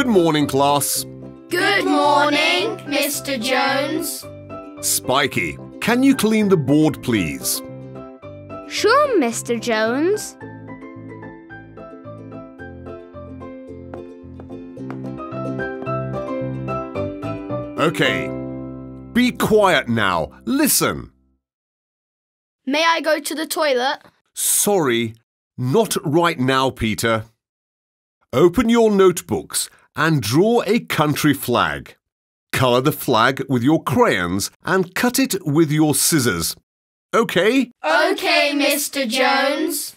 Good morning, class. Good morning, Mr. Jones. Spiky, can you clean the board, please? Sure, Mr. Jones. Okay. Be quiet now. Listen. May I go to the toilet? Sorry, not right now, Peter. Open your notebooks and draw a country flag. Colour the flag with your crayons and cut it with your scissors. Okay? Okay, Mr. Jones.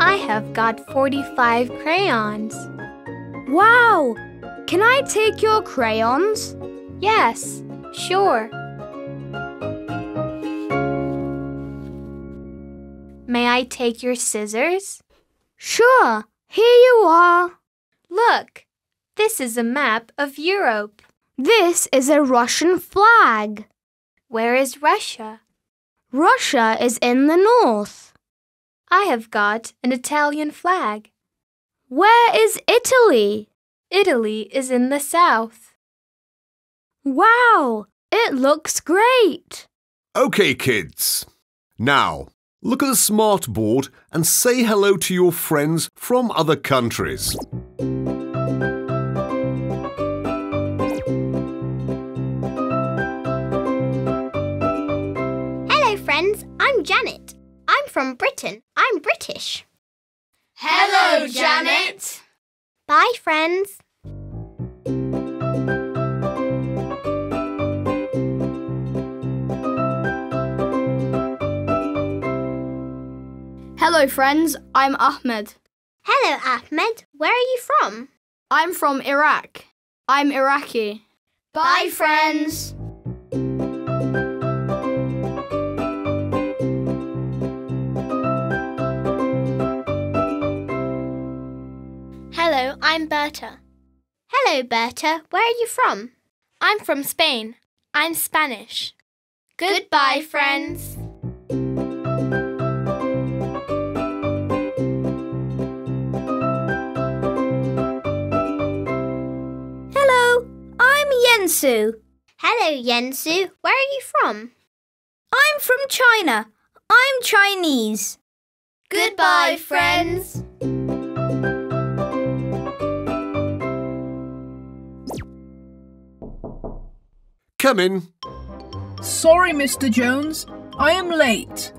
I have got 45 crayons. Wow! Can I take your crayons? Yes, sure. May I take your scissors? Sure, here you are. Look, this is a map of Europe. This is a Russian flag. Where is Russia? Russia is in the north. I have got an Italian flag. Where is Italy? Italy is in the south. Wow, it looks great. Okay, kids. Now, look at the smart board and say hello to your friends from other countries. Hello, friends. I'm Janet. I'm from Britain. I'm British. Hello, Janet. Bye, friends. Hello, friends. I'm Ahmed. Hello, Ahmed. Where are you from? I'm from Iraq. I'm Iraqi. Bye, friends. Hello, I'm Berta. Hello, Berta. Where are you from? I'm from Spain. I'm Spanish. Goodbye, friends. Yensu. Hello, Yensu. Where are you from? I'm from China. I'm Chinese. Goodbye, friends. Come in. Sorry, Mr. Jones. I am late.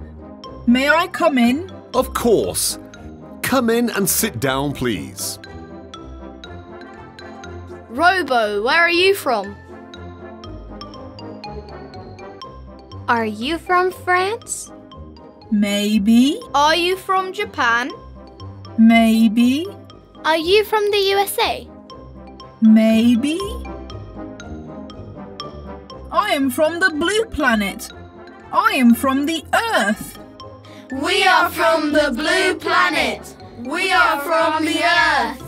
May I come in? Of course. Come in and sit down, please. Robo, where are you from? Are you from France? Maybe, Are you from Japan? maybe, Are you from the USA? maybe. I am from the blue planet. I am from the Earth. We are from the blue planet. We are from the Earth.